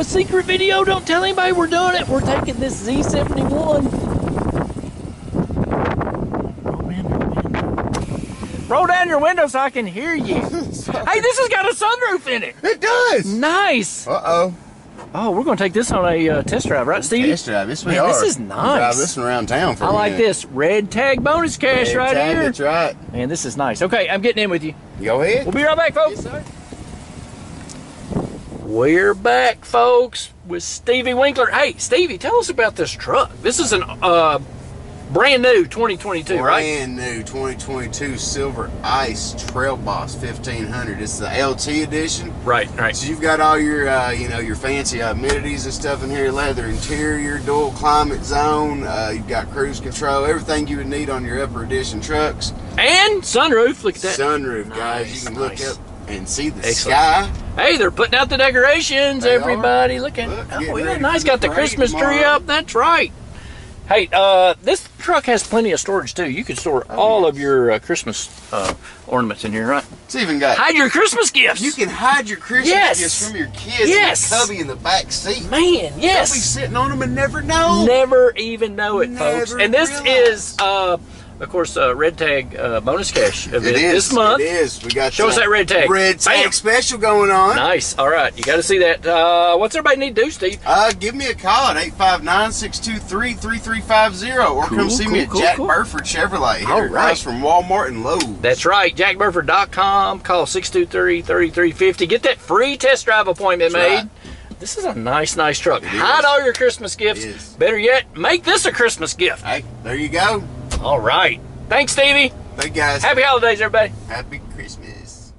a secret video. Don't tell anybody we're doing it. We're taking this Z71. Roll down your window. Roll down your window so I can hear you. hey, this has got a sunroof in it. It does. Nice. Uh oh. Oh, we're going to take this on a uh, test drive, right, Steve? Test drive. Yes, we Man, are. this is nice. Drive this one around town for I like minute. this red tag bonus cash Red right tag, here. That's right. Man, this is nice. Okay, I'm getting in with you. Go ahead. We'll be right back, folks. Yes, sir. We're back, folks, with Stevie Winkler. Hey, Stevie, tell us about this truck. This is an uh, brand new 2022, right? Brand new 2022 Silver Ice Trail Boss 1500. It's the LT edition. Right, right. So you've got all your, uh, you know, your fancy amenities and stuff in here. Leather interior, dual climate zone. Uh, you've got cruise control. Everything you would need on your upper edition trucks. And sunroof. Look at that. Sunroof, Nice, guys. You can nice. look up and see the Excellent. sky. Hey, they're putting out the decorations. They everybody, look at Look, Oh, yeah, nice. Got the Christmas tree up. That's right. Hey, uh, this truck has plenty of storage too. You can store Oh, all of your uh, Christmas uh, ornaments in here, right? It's even got. Hide your Christmas gifts. You can hide your Christmas Yes. gifts from your kids Yes. in the cubby in the back seat. man, They'll be yes. sitting on them and never know. Never even know it, folks. And this realize. is, uh, of course, uh, Red Tag uh, bonus cash event It is this month. It is. We got Show us that red tag. Red tag Bam. special going on. Nice. All right, you got to see that. Uh, what's everybody need to do, Steve? Uh, give me a call at 859-623-3350 or Cool, come see me at cool, Jack cool. Burford Chevrolet here All right. from Walmart and Lowe's. That's right, jackburford.com. Call 623-3350. Get that free test drive appointment That's made. right. This is a nice, nice truck. Hide all your Christmas gifts. Better yet, make this a Christmas gift. Hey, there you go. All right. Thanks, Stevie. Hey guys, Happy holidays, everybody. happy Christmas.